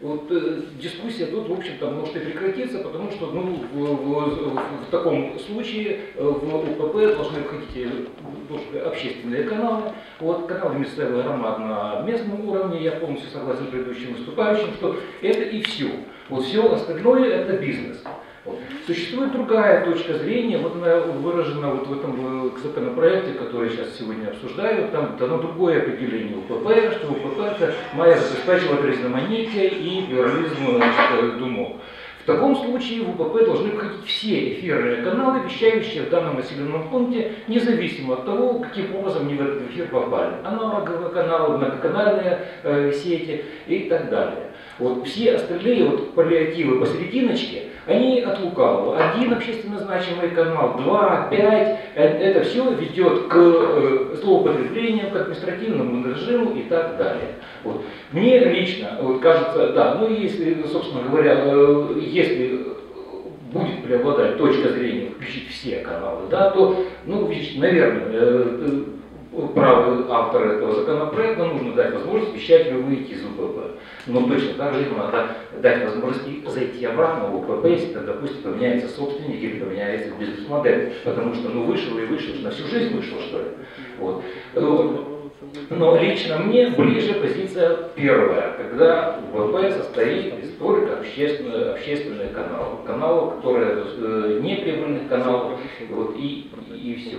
вот э, дискуссия тут, в общем-то, может и прекратиться, потому что ну, в, в- в таком случае э, в УПП должны входить э, должны общественные каналы, вот, каналы местных громад на местном уровне, я полностью согласен с предыдущим выступающим, что это и все. Вот все остальное это бизнес. Вот. Существует другая точка зрения, вот она выражена вот в этом законопроекте, который сейчас сегодня обсуждают, там дано другое определение УПП, что УПП это має забезпечувати різноманіття і плюрализм значит, э, думок. В таком случае в УПП должны входить все эфирные каналы, вещающие в данном населенном пункте, независимо от того, каким образом они в этот эфир попали. Аналоговые каналы, многоканальные э, сети и так далее. Вот все остальные вот паллиативы посерединочке, они от лукавого. Один общественно значимый канал, два, пять, э, это все ведет к э, злоупотреблениям, к административному режиму и так далее. Вот. Мне лично вот, кажется, да, ну если, собственно говоря, э, если будет преобладать точка зрения включить все каналы, да, то, ну, наверное, э, правый автор этого законопроекта нужно дать возможность вещателю выйти из УПП. Но точно так же надо дать возможность и зайти обратно в УПП, если, допустим, поменяется собственник или поменяется бизнес-модель. Потому что, ну, вышел и вышел, на всю жизнь вышел, что ли. Вот. Вот. Но лично мне ближе позиция первая, когда ВП состоит из только общественных, общественных каналов, каналов, которые э, неприбыльных каналов, вот, и, и, все.